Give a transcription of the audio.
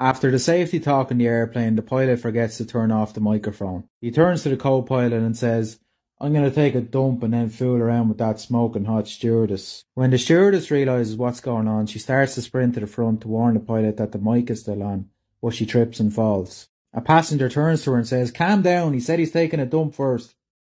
After the safety talk in the airplane, the pilot forgets to turn off the microphone. He turns to the co-pilot and says, I'm going to take a dump and then fool around with that smoking hot stewardess. When the stewardess realises what's going on, she starts to sprint to the front to warn the pilot that the mic is still on, but she trips and falls. A passenger turns to her and says, Calm down, he said he's taking a dump first.